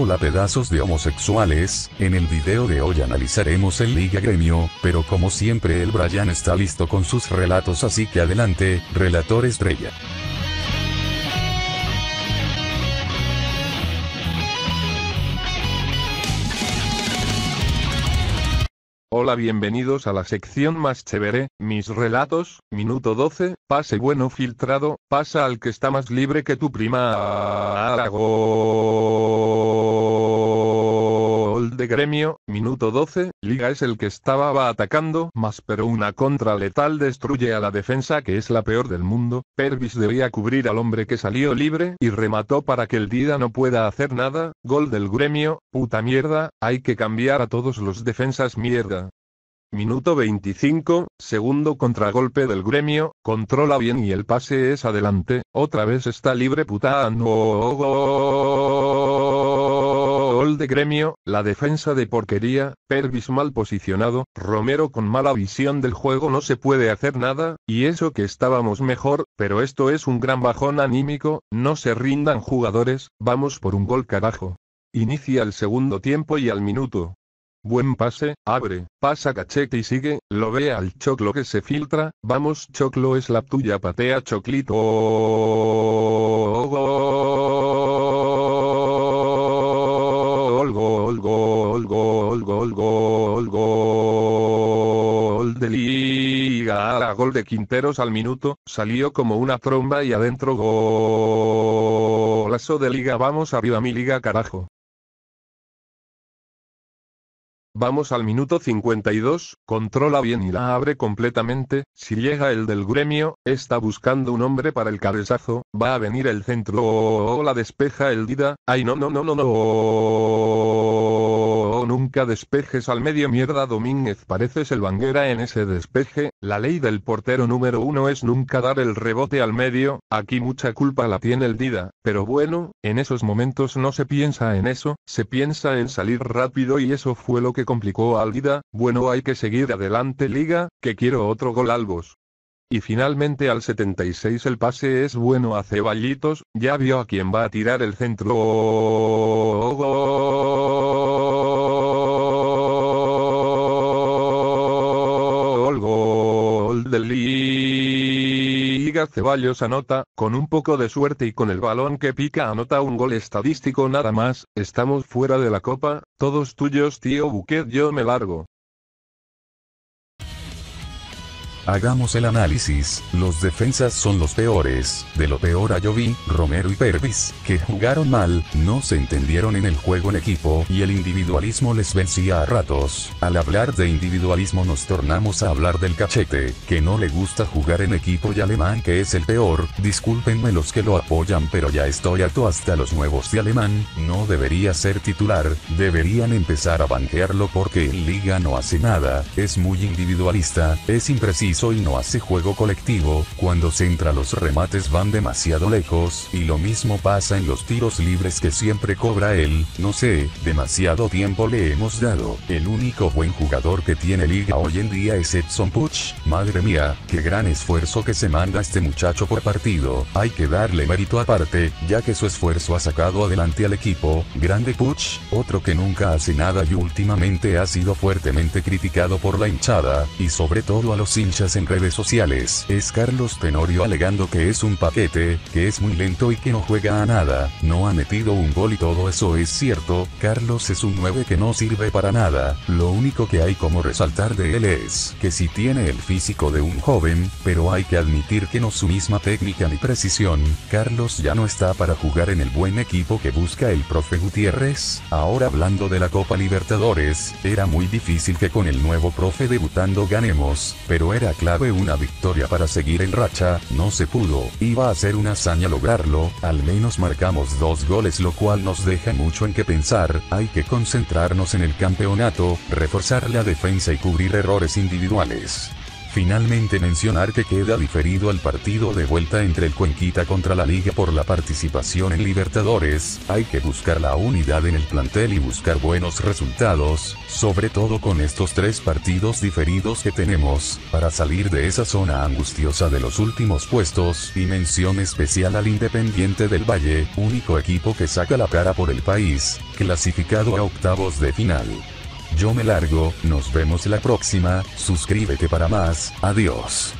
Hola pedazos de homosexuales, en el video de hoy analizaremos el Liga Gremio, pero como siempre el Brian está listo con sus relatos así que adelante, relator estrella. Hola bienvenidos a la sección más chévere, mis relatos, minuto 12, pase bueno filtrado, pasa al que está más libre que tu prima. Gol de gremio, minuto 12, Liga es el que estaba atacando, más pero una contra letal destruye a la defensa que es la peor del mundo, Pervis debía cubrir al hombre que salió libre y remató para que el Dida no pueda hacer nada, gol del gremio, puta mierda, hay que cambiar a todos los defensas mierda. Minuto 25, segundo contragolpe del gremio, controla bien y el pase es adelante, otra vez está libre puta no. Gol de gremio, la defensa de porquería, Pervis mal posicionado, Romero con mala visión del juego no se puede hacer nada, y eso que estábamos mejor, pero esto es un gran bajón anímico, no se rindan jugadores, vamos por un gol carajo. Inicia el segundo tiempo y al minuto, Buen pase, abre, pasa cachete y sigue, lo ve al choclo que se filtra, vamos choclo es la tuya patea choclito. Gol, gol, gol, gol, gol, de liga, gol de Quinteros al minuto, salió como una tromba y adentro golazo de liga. Vamos arriba mi liga carajo. Vamos al minuto 52, controla bien y la abre completamente, si llega el del gremio, está buscando un hombre para el cabezazo, va a venir el centro. La despeja el Dida, ay no no no no no nunca despejes al medio mierda Domínguez. Pareces el banguera en ese despeje, la ley del portero número uno es nunca dar el rebote al medio, aquí mucha culpa la tiene el Dida, pero bueno, en esos momentos no se piensa en eso, se piensa en salir rápido y eso fue lo que complicó al Dida, bueno hay que seguir adelante liga, que quiero otro gol Albos. Y finalmente al 76 el pase es bueno a Ceballitos, ya vio a quién va a tirar el centro. Liga Ceballos anota, con un poco de suerte y con el balón que pica anota un gol estadístico nada más, estamos fuera de la copa, todos tuyos tío Buquet yo me largo. Hagamos el análisis, los defensas son los peores, de lo peor a Jovi, Romero y Pervis, que jugaron mal, no se entendieron en el juego en equipo y el individualismo les vencía a ratos. Al hablar de individualismo nos tornamos a hablar del cachete, que no le gusta jugar en equipo y alemán que es el peor, discúlpenme los que lo apoyan pero ya estoy harto hasta los nuevos de alemán, no debería ser titular, deberían empezar a banquearlo porque el liga no hace nada, es muy individualista, es impreciso y no hace juego colectivo, cuando centra los remates van demasiado lejos, y lo mismo pasa en los tiros libres que siempre cobra él, no sé, demasiado tiempo le hemos dado, el único buen jugador que tiene liga hoy en día es Edson Puch, madre mía, qué gran esfuerzo que se manda este muchacho por partido, hay que darle mérito aparte, ya que su esfuerzo ha sacado adelante al equipo, grande Puch, otro que nunca hace nada y últimamente ha sido fuertemente criticado por la hinchada, y sobre todo a los hinchas en redes sociales. Es Carlos Tenorio alegando que es un paquete, que es muy lento y que no juega a nada, no ha metido un gol y todo eso es cierto, Carlos es un 9 que no sirve para nada, lo único que hay como resaltar de él es que si tiene el físico de un joven, pero hay que admitir que no su misma técnica ni precisión, Carlos ya no está para jugar en el buen equipo que busca el profe Gutiérrez, ahora hablando de la Copa Libertadores, era muy difícil que con el nuevo profe debutando ganemos, pero era clave una victoria para seguir en racha, no se pudo, iba a ser una hazaña lograrlo, al menos marcamos dos goles lo cual nos deja mucho en qué pensar, hay que concentrarnos en el campeonato, reforzar la defensa y cubrir errores individuales. Finalmente mencionar que queda diferido al partido de vuelta entre el Cuenquita contra la Liga por la participación en Libertadores, hay que buscar la unidad en el plantel y buscar buenos resultados, sobre todo con estos tres partidos diferidos que tenemos, para salir de esa zona angustiosa de los últimos puestos, y mención especial al Independiente del Valle, único equipo que saca la cara por el país, clasificado a octavos de final. Yo me largo, nos vemos la próxima, suscríbete para más, adiós.